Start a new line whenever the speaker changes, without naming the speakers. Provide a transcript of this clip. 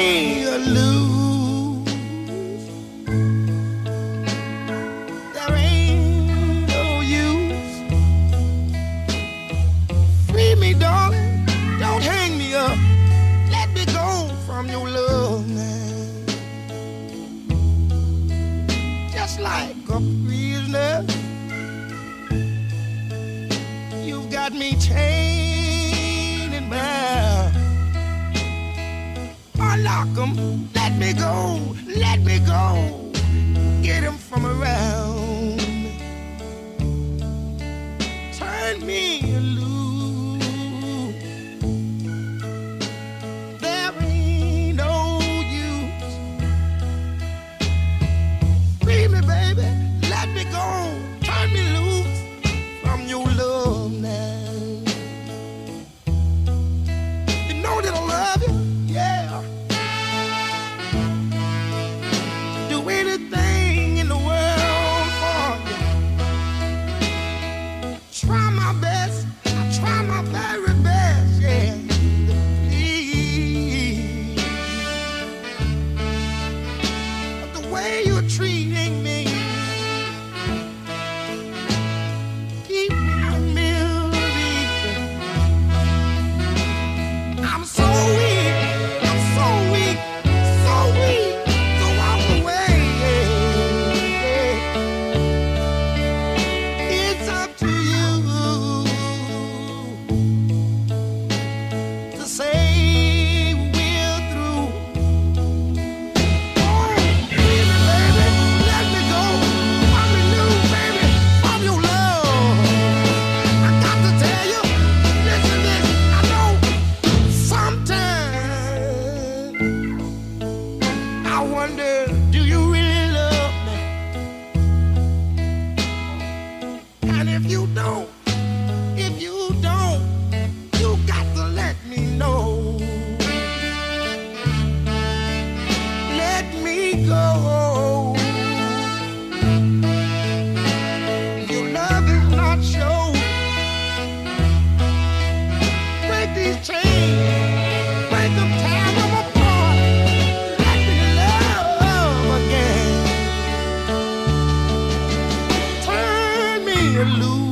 me. There ain't no use. Free me, darling. Don't hang me up. Let me go from your. Just like a prisoner, you've got me chained. I lock them, let me go, let me go. Get them from around. Turn me loose. treating me if you don't, you got to let me know. Let me go. Your love is not. Break these chains, break them ties. lose.